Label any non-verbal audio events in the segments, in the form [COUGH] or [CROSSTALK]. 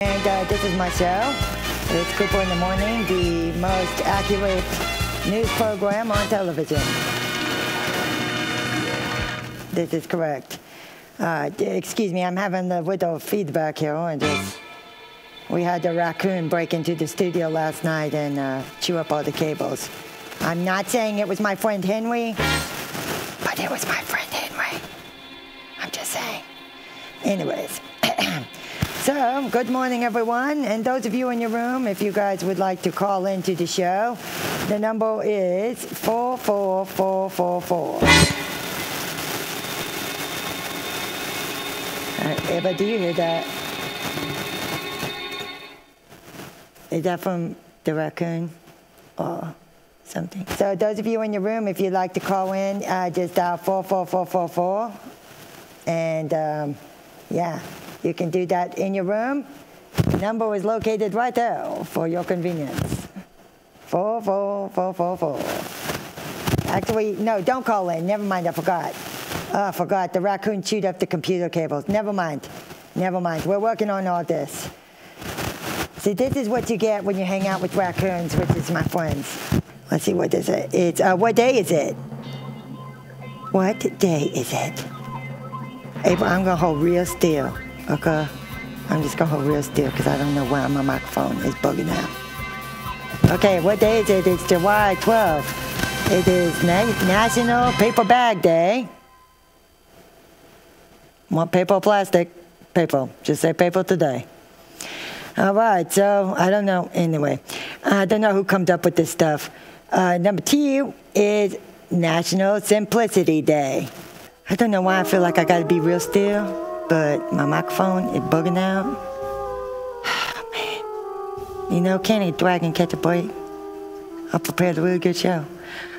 And uh, this is my show. It's Cooper in the Morning, the most accurate news program on television. This is correct. Uh, excuse me, I'm having a little feedback here. We had a raccoon break into the studio last night and uh, chew up all the cables. I'm not saying it was my friend Henry, but it was my friend Henry. I'm just saying. Anyways. So, good morning, everyone. And those of you in your room, if you guys would like to call into the show, the number is 44444. Uh, Eva, do you hear that? Is that from the raccoon or something? So, those of you in your room, if you'd like to call in, uh, just dial 44444. And um, yeah. You can do that in your room. The number is located right there for your convenience. Four, four, four, four, four. Actually, no, don't call in. Never mind, I forgot. Oh, I forgot. The raccoon chewed up the computer cables. Never mind. Never mind. We're working on all this. See, this is what you get when you hang out with raccoons, which is my friends. Let's see, what is it? It's, uh, what day is it? What day is it? April, I'm going to hold real still. Okay, I'm just gonna hold real still because I don't know why my microphone is bugging out. Okay, what day is it? It's July 12th. It is Na National Paper Bag Day. Want paper plastic? Paper. Just say paper today. All right, so I don't know. Anyway, I don't know who comes up with this stuff. Uh, number two is National Simplicity Day. I don't know why I feel like I gotta be real still but my microphone is bugging out. Oh, [SIGHS] man. You know, Kenny Dragon catch a break. I prepared a really good show.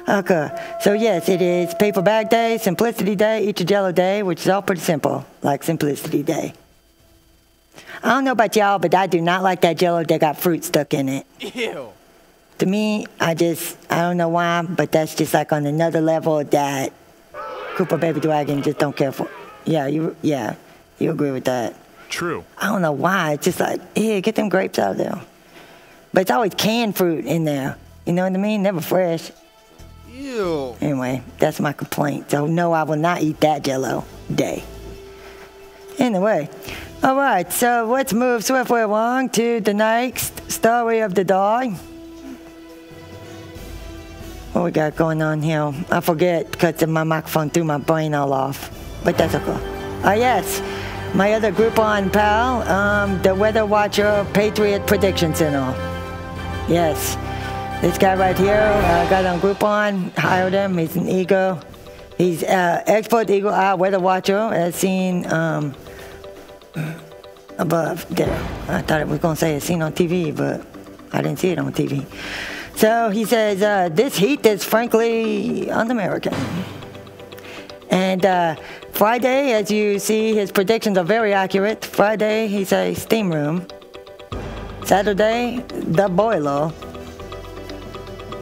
Okay, so yes, it is Paper Bag Day, Simplicity Day, Eat Your Jello Day, which is all pretty simple, like Simplicity Day. I don't know about y'all, but I do not like that jello that got fruit stuck in it. Ew. To me, I just, I don't know why, but that's just like on another level that Cooper Baby Dragon just don't care for. Yeah, you, yeah. You agree with that? True. I don't know why. It's just like, yeah, get them grapes out of there. But it's always canned fruit in there. You know what I mean? Never fresh. Ew. Anyway, that's my complaint. So, no, I will not eat that jello day. Anyway, all right, so let's move swiftly along to the next story of the day. What we got going on here? I forget because my microphone threw my brain all off. But that's okay. Oh, yes my other Groupon pal, um, the Weather Watcher Patriot Prediction Center. Yes, this guy right here uh, got on Groupon, hired him. He's an eagle. He's uh, expert eagle eye weather watcher, as seen um, above there. I thought it was going to say it's seen on TV, but I didn't see it on TV. So he says, uh, this heat is frankly un-American. And uh, Friday, as you see, his predictions are very accurate. Friday, he's a steam room. Saturday, the boiler.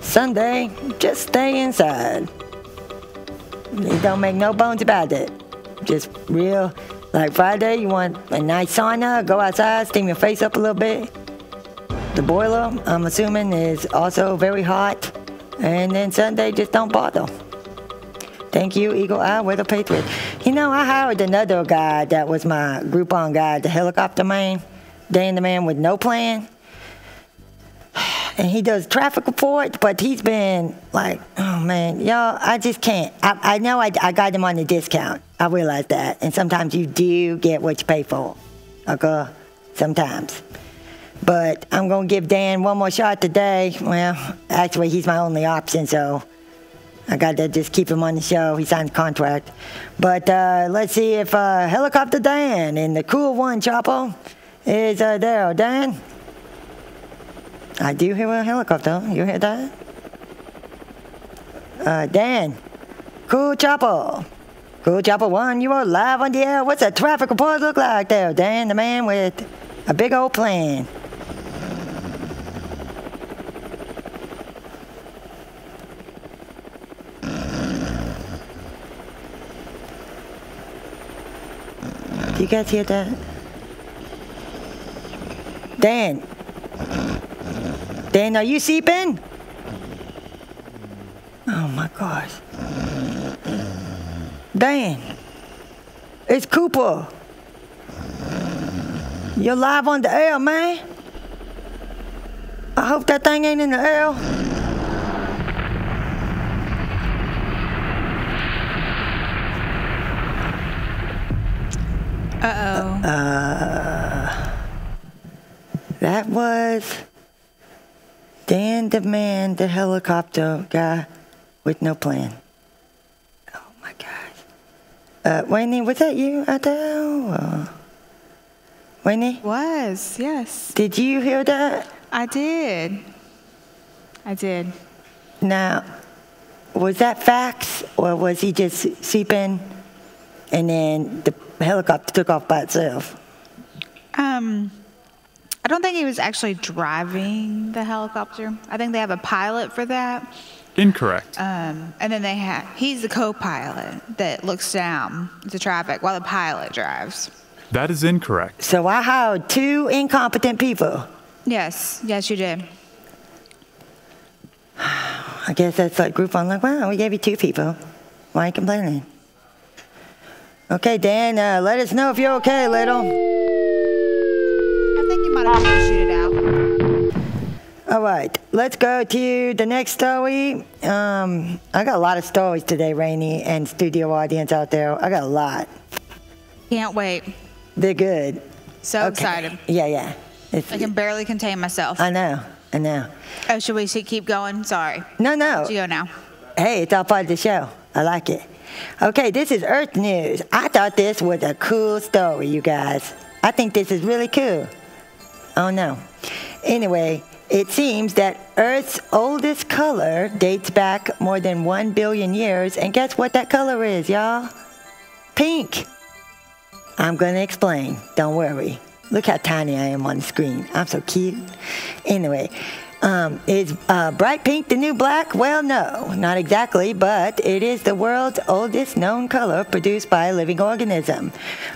Sunday, just stay inside. You don't make no bones about it. Just real, like Friday, you want a nice sauna, go outside, steam your face up a little bit. The boiler, I'm assuming, is also very hot. And then Sunday, just don't bother. Thank you, Eagle Eye Weather Patriot. You know, I hired another guy that was my Groupon guy, the helicopter man, Dan the man with no plan. [SIGHS] And he does traffic reports, but he's been like, oh man, y'all, I just can't. I, I know I, I got him on the discount. I realize that. And sometimes you do get what you pay for. Okay? Sometimes. But I'm going to give Dan one more shot today. Well, actually, he's my only option, so I got to just keep him on the show. He signed contract. But uh, let's see if uh, Helicopter Dan in the cool one, Chopper, is uh, there. Dan? I do hear a helicopter. You hear that? Uh, Dan. Cool Chopper. Cool Chopper 1, you are live on the air. What's that traffic report look like there, Dan, the man with a big old plan? Do you guys hear that? Dan. Dan, are you sleeping? Oh my gosh. Dan. It's Cooper. You're live on the air, man. I hope that thing ain't in the air. Uh oh. Uh, That was Dan the man, the helicopter guy with no plan. Oh my gosh. Uh, Wayne, was that you out there? Or... Wayne, Was, yes. did you hear that? I did. I did. Now, was that facts or was he just sleeping and then the helicopter took off by itself? Um, I don't think he was actually driving the helicopter. I think they have a pilot for that. Incorrect. Um, and then they have, he's the co pilot that looks down the traffic while the pilot drives. that is incorrect. So I hired two incompetent people. Yes, yes, you did. [SIGHS] I guess that's like Groupon, like, wow, we gave you two people. Why are you complaining? Okay, Dan, uh, let us know if you're okay, little. I think you might have to shoot it out. All right, let's go to the next story. Um, I got a lot of stories today, Rainey, and studio audience out there. I got a lot. Can't wait. They're good. So Okay. excited. Yeah, yeah. It's, I can barely contain myself. I know, I know. Oh, should we keep going? Sorry. No, no. You go now. Hey, it's all part of the show. I like it. Okay, this is Earth News. I thought this was a cool story, you guys. I think this is really cool. Oh no. Anyway, it seems that Earth's oldest color dates back more than 1 billion years, and guess what that color is, y'all? Pink. I'm gonna explain. Don't worry. Look how tiny I am on the screen. I'm so cute. Anyway, um, is uh, bright pink the new black? Well, no, not exactly, but it is the world's oldest known color produced by a living organism.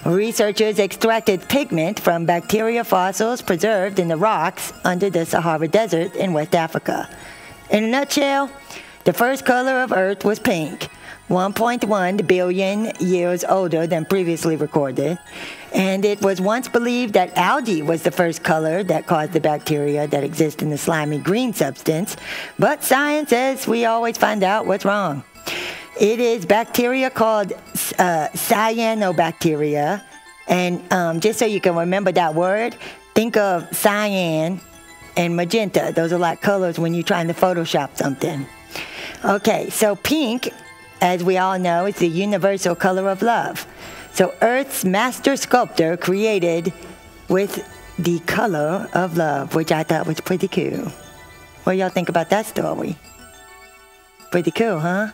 Researchers extracted pigment from bacteria fossils preserved in the rocks under the Sahara Desert in West Africa. In a nutshell, the first color of Earth was pink, 1.1 billion years older than previously recorded, and it was once believed that algae was the first color that caused the bacteria that exist in the slimy green substance, but science says we always find out what's wrong. It is bacteria called uh, cyanobacteria, and um, just so you can remember that word, think of cyan and magenta. Those are like colors when you're trying to Photoshop something. Okay, so pink, as we all know, it's the universal color of love. So Earth's master sculptor created with the color of love, which I thought was pretty cool. What y'all think about that story? Pretty cool, huh?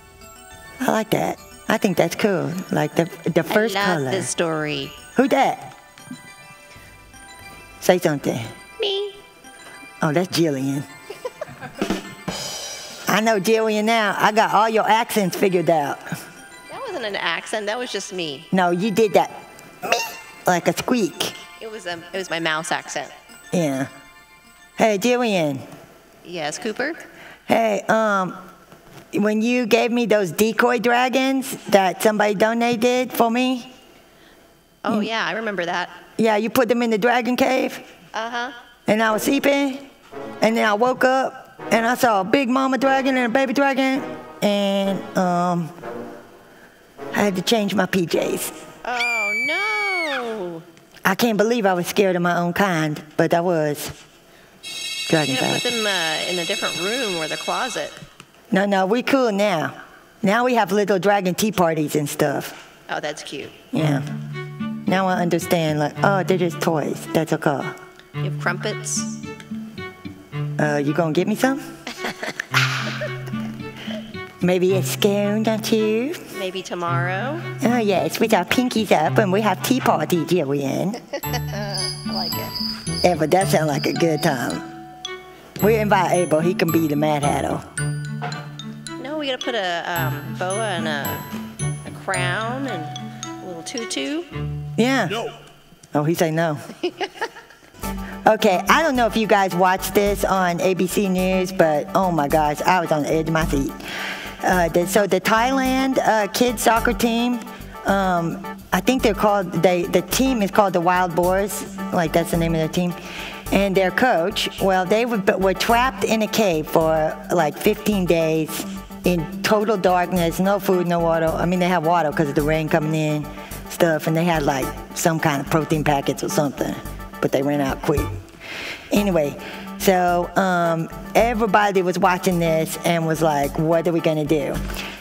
I like that. I think that's cool. Like the the first I love color. this story. Who that? Say something. Me. Oh, that's Jillian. [LAUGHS] I know Jillian now. I got all your accents figured out. That wasn't an accent. That was just me. No, you did that me like a squeak. It was um, it was my mouse accent. Yeah. Hey, Jillian. Yes, Cooper. Hey, um, when you gave me those decoy dragons that somebody donated for me, Oh yeah, I remember that. yeah, you put them in the dragon cave, Uh huh. and I was sleeping, and then I woke up and I saw a big mama dragon and a baby dragon, and um, I had to change my PJs. Oh no. I can't believe I was scared of my own kind, but I was. Dragon You put them uh, in a different room or the closet. No, no, we cool now. Now we have little dragon tea parties and stuff. Oh, that's cute. Yeah. Now I understand, like, oh, they're just toys. That's okay. You have crumpets. Uh, you gonna get me some? Maybe a scone, don't you? Maybe tomorrow. Oh, yes, with our pinkies up and we have tea party, Jillian. [LAUGHS] I like it. Yeah, but that sounds like a good time. We invite Abel, he can be the Mad Hatter. No, we gotta put a um, boa and a, a crown and a little tutu. Yeah. No. Oh, he say no. [LAUGHS] Okay, I don't know if you guys watched this on ABC News, but oh my gosh, I was on the edge of my seat. Uh, the, so the Thailand uh, kids soccer team, um, I think they're called. They the team is called the Wild Boars, like that's the name of their team. And their coach, well, they were, were trapped in a cave for like 15 days in total darkness, no food, no water. I mean, they had water because of the rain coming in, stuff, and they had like some kind of protein packets or something, but they ran out quick. Anyway, so um, everybody was watching this and was like, what are we going to do?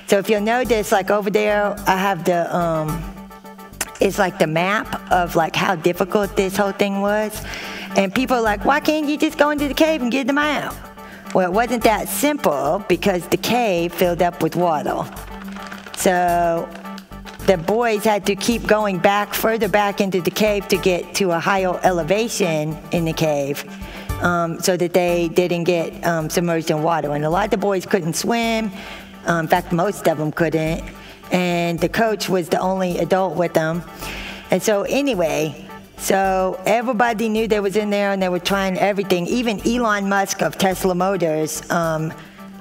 So if you'll notice, like over there, I have the, um, it's like the map of like how difficult this whole thing was. And people are like, why can't you just go into the cave and get them out? Well, it wasn't that simple because the cave filled up with water. So the boys had to keep going back further back into the cave to get to a higher elevation in the cave um, so that they didn't get um, submerged in water. And a lot of the boys couldn't swim. Um, in fact, most of them couldn't. And the coach was the only adult with them. And so, anyway, so everybody knew they was in there and they were trying everything. Even Elon Musk of Tesla Motors um,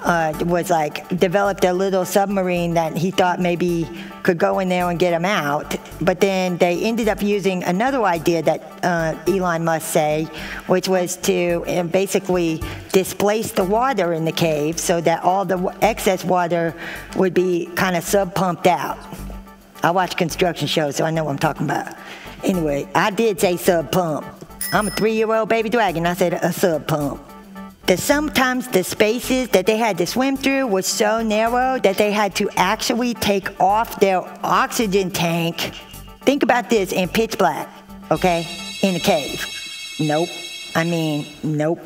uh, was like developed a little submarine that he thought maybe could go in there and get him out. But then they ended up using another idea that uh, Elon Musk say, which was to uh, basically displace the water in the cave so that all the excess water would be kind of sub pumped out. I watch construction shows, so I know what I'm talking about. Anyway, I did say sub pump. I'm a three year old baby dragon. I said a sub pump. That sometimes the spaces that they had to swim through were so narrow that they had to actually take off their oxygen tank. Think about this in pitch black, okay? In a cave. Nope. I mean, nope.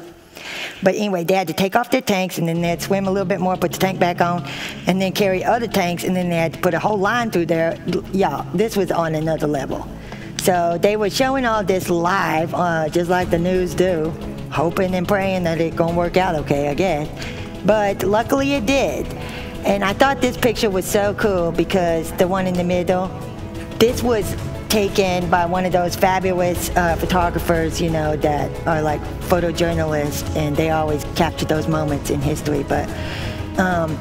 But anyway, they had to take off their tanks and then they'd swim a little bit more, put the tank back on, and then carry other tanks, and then they had to put a whole line through there. Y'all, this was on another level. So they were showing all this live, uh, just like the news do, hoping and praying that it gonna work out okay, I guess. But luckily it did. And I thought this picture was so cool because the one in the middle, this was taken by one of those fabulous uh, photographers, you know, that are like photojournalists, and they always capture those moments in history. But um,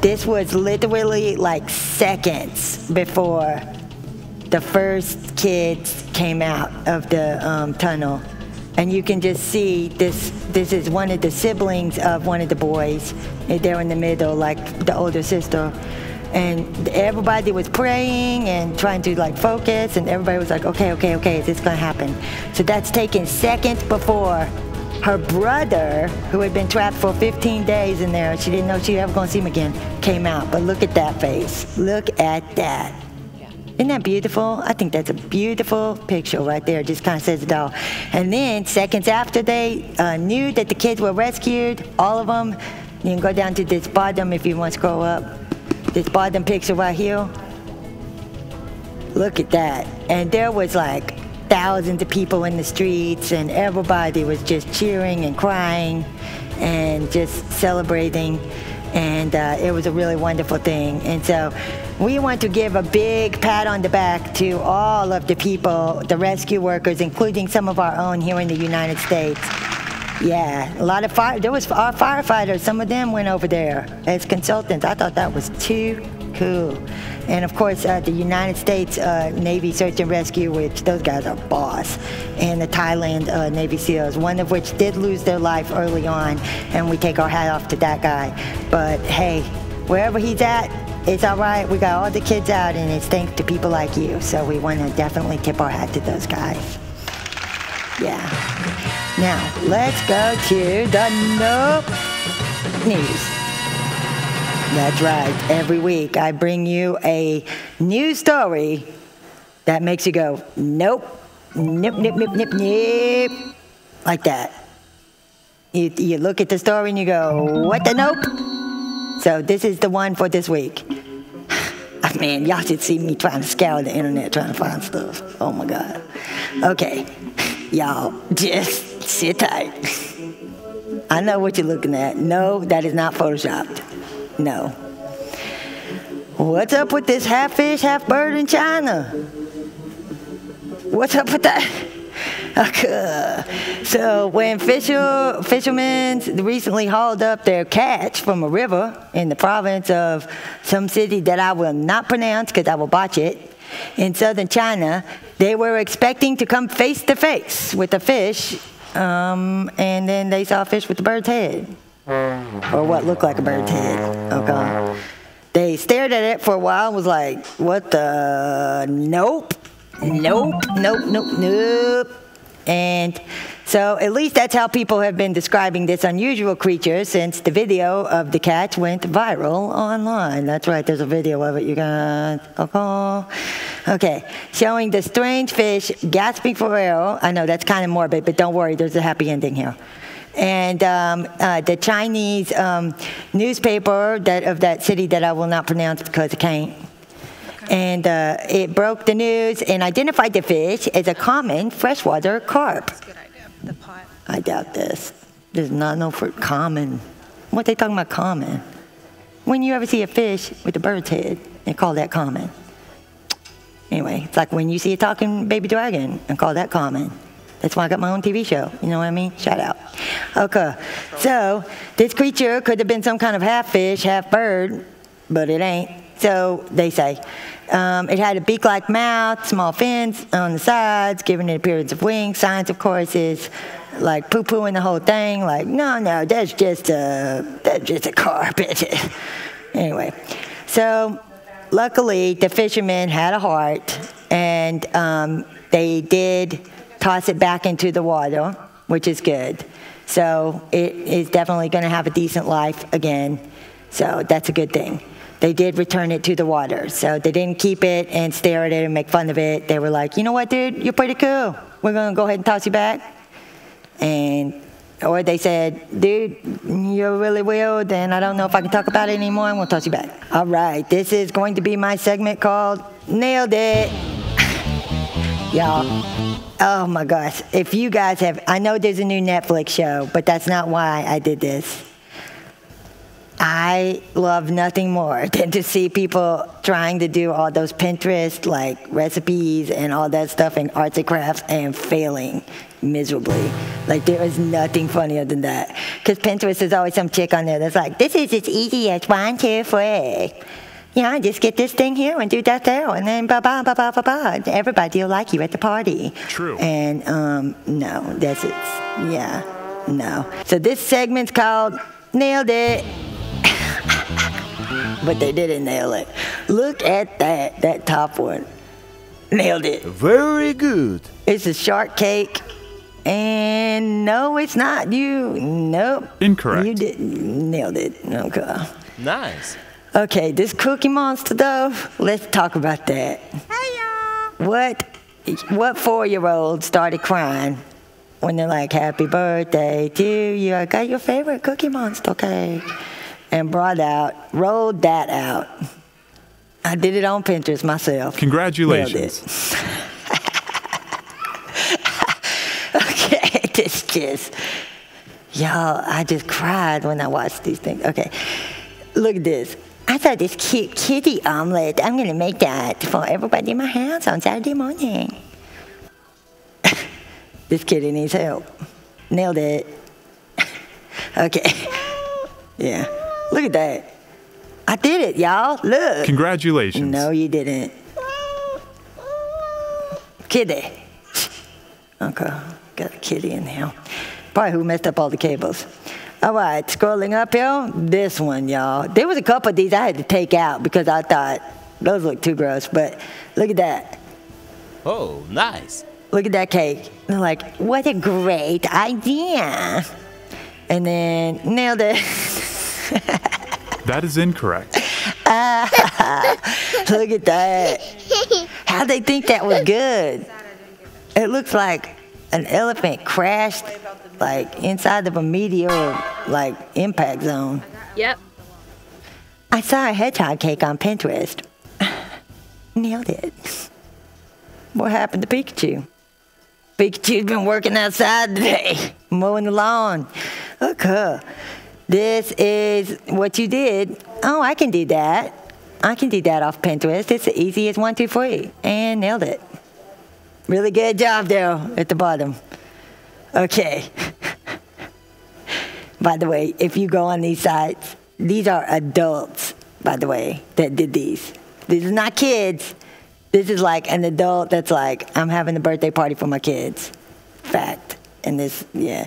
this was literally like seconds before the first kids came out of the um, tunnel. And you can just see this. This is one of the siblings of one of the boys. They're in the middle, like the older sister. And everybody was praying and trying to like focus, and everybody was like, okay, okay, okay, is this gonna happen? So that's taken seconds before her brother, who had been trapped for 15 days in there, she didn't know she ever gonna see him again, came out. But look at that face. Look at that. Isn't that beautiful? I think that's a beautiful picture right there. Just kind of says it all. And then seconds after they uh, knew that the kids were rescued, all of them, you can go down to this bottom if you want to scroll up. This bottom picture right here. Look at that. And there was like thousands of people in the streets and everybody was just cheering and crying and just celebrating. And uh, it was a really wonderful thing. And so we want to give a big pat on the back to all of the people, the rescue workers, including some of our own here in the United States. Yeah, a lot of fire. There was our firefighters. Some of them went over there as consultants. I thought that was too cool. And of course, uh, the United States uh, Navy Search and Rescue, which those guys are boss, and the Thailand uh, Navy SEALs, one of which did lose their life early on, and we take our hat off to that guy. But hey, wherever he's at, it's all right. We got all the kids out, and it's thanks to people like you. So we want to definitely tip our hat to those guys. Yeah. Now, let's go to the Nope News. That's right. Every week I bring you a new story that makes you go, nope, nip, nip, nip, nip, nip, like that. You, you look at the story and you go, what the nope? So this is the one for this week. [SIGHS] Ah, man, y'all should see me trying to scour the internet trying to find stuff. Oh my God. Okay, [LAUGHS] y'all, just sit tight. [LAUGHS] I know what you're looking at. No, that is not photoshopped. No. What's up with this half fish, half bird in China? What's up with that? [LAUGHS] So when fisher, fishermen recently hauled up their catch from a river in the province of some city that I will not pronounce because I will botch it, in southern China, they were expecting to come face to face with a fish, um, and then they saw a fish with a bird's head, or what looked like a bird's head. Oh, okay. They stared at it for a while and was like, what the? Nope. Nope. Nope. Nope. Nope. And so at least that's how people have been describing this unusual creature since the video of the catch went viral online. That's right, there's a video of it, you guys. Okay. Okay, showing the strange fish gasping for air. I know that's kind of morbid, but don't worry, there's a happy ending here. And um, uh, the Chinese um, newspaper that, of that city that I will not pronounce because I can't and uh, it broke the news and identified the fish as a common freshwater carp. That's a good idea. The pot. I doubt this. There's not no for common. What they talking about common? When you ever see a fish with a bird's head, they call that common. Anyway, it's like when you see a talking baby dragon and call that common. That's why I got my own TV show. You know what I mean? Shout out. Okay. So this creature could have been some kind of half fish, half bird, but it ain't. So they say. Um, it had a beak-like mouth, small fins on the sides, giving it appearance of wings. Science, of course, is like poo-pooing the whole thing. Like, no, no, that's just a that's just a carpet. [LAUGHS] anyway, so luckily the fishermen had a heart, and um, they did toss it back into the water, which is good. So it is definitely going to have a decent life again. So that's a good thing they did return it to the water. So they didn't keep it and stare at it and make fun of it. They were like, you know what, dude, you're pretty cool. We're gonna go ahead and toss you back. And or they said, dude, you're really weird, and I don't know if I can talk about it anymore. I'm gonna toss you back. All right, this is going to be my segment called Nailed It. Y'all, oh my gosh. If you guys have, I know there's a new Netflix show, but that's not why I did this. I love nothing more [LAUGHS] than to see people trying to do all those Pinterest like recipes and all that stuff and arts and crafts and failing miserably. Like there is nothing funnier than that. Because Pinterest is always some chick on there that's like, this is as easy as one, two, three. You know, just get this thing here and do that there, and then blah blah blah blah blah blah. Everybody will like you at the party. True. And um, no, that's it. Yeah, no. So this segment's called Nailed It [LAUGHS] but they didn't nail it. Look at that, that top one. Nailed it. Very good. It's a shark cake. And no, it's not. You, nope. Incorrect. You did nailed it. Okay. Nice. Okay, this Cookie Monster though, let's talk about that. Hey y'all. What, what four-year-old started crying when they're like, happy birthday to you, I got your favorite Cookie Monster cake and brought out, rolled that out. I did it on Pinterest myself. Congratulations. [LAUGHS] okay, [LAUGHS] this just, y'all, I just cried when I watched these things. Okay, look at this. I saw this cute kitty omelet. I'm gonna make that for everybody in my house on Saturday morning. [LAUGHS] this kitty needs help. Nailed it. [LAUGHS] okay. [LAUGHS] Yeah. Look at that. I did it, y'all. Look. Congratulations. No, you didn't. Kitty. Okay, got a kitty in here. Probably who messed up all the cables. Oh, All right, scrolling up here, this one, y'all. There was a couple of these I had to take out because I thought those look too gross, but look at that. Oh, nice. Look at that cake. They're like, what a great idea. And then nailed it. [LAUGHS] That is incorrect. [LAUGHS] Look at that. How'd they think that was good? It looks like an elephant crashed like inside of a meteor like impact zone. Yep. I saw a hedgehog cake on Pinterest. [LAUGHS] Nailed it. What happened to Pikachu? Pikachu's been working outside today, [LAUGHS] mowing the lawn. Okay. This is what you did. Oh, I can do that. I can do that off Pinterest. It's the easiest one, two, three. And nailed it. Really good job there at the bottom. Okay. By the way, if you go on these sites, these are adults, by the way, that did these. This is not kids. This is like an adult that's like, I'm having a birthday party for my kids. Fact. And this, yeah.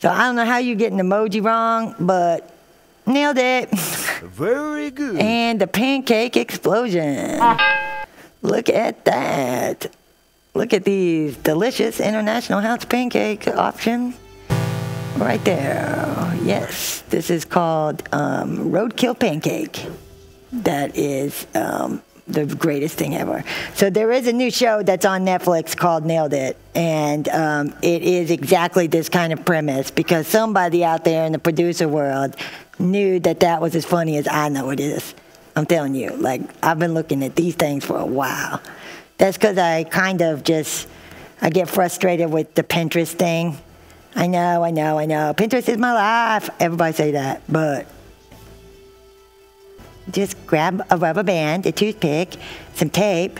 So I don't know how you get an emoji wrong, but nailed it. [LAUGHS] Very good. And the pancake explosion. Look at that. Look at these delicious International House pancake options. Right there. Yes, this is called um, Roadkill Pancake. That is um, the greatest thing ever. So there is a new show that's on Netflix called Nailed It, and um, it is exactly this kind of premise because somebody out there in the producer world knew that that was as funny as I know it is. I'm telling you, like I've been looking at these things for a while. That's because I kind of just I get frustrated with the Pinterest thing. I know, I know, I know. Pinterest is my life. Everybody say that, but just grab a rubber band, a toothpick, some tape,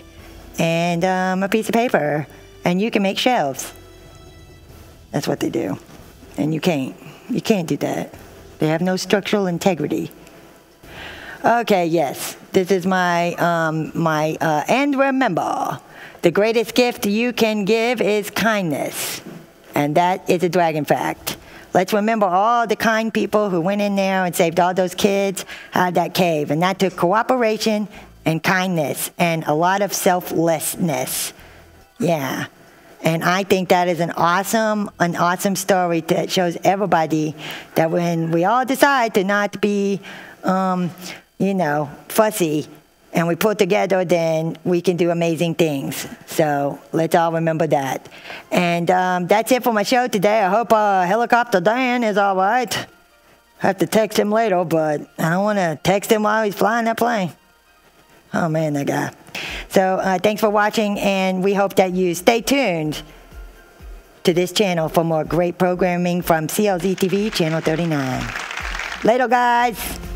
and um, a piece of paper, and you can make shelves. That's what they do. And you can't. You can't do that. They have no structural integrity. Okay, yes, this is my um, my uh, and remember, the greatest gift you can give is kindness, and that is a dragon fact. Let's remember all the kind people who went in there and saved all those kids out of that cave, and that took cooperation and kindness and a lot of selflessness. Yeah. And I think that is an awesome, an awesome story that shows everybody that when we all decide to not be, um, you know, fussy and we put together, then we can do amazing things. So let's all remember that. And um, that's it for my show today. I hope uh, Helicopter Dan is all right. I have to text him later, but I don't want to text him while he's flying that plane. Oh man, that guy. So uh, thanks for watching, and we hope that you stay tuned to this channel for more great programming from CLZ TV, Channel 39. Later, guys.